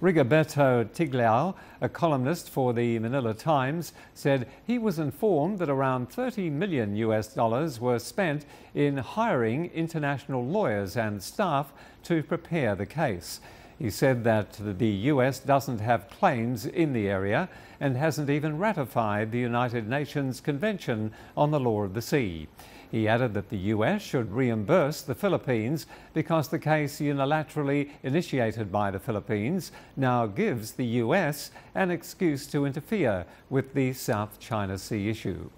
Rigoberto Tiglao, a columnist for the Manila Times, said he was informed that around 30 million US dollars were spent in hiring international lawyers and staff to prepare the case. He said that the US doesn't have claims in the area and hasn't even ratified the United Nations Convention on the Law of the Sea. He added that the US should reimburse the Philippines because the case unilaterally initiated by the Philippines now gives the US an excuse to interfere with the South China Sea issue.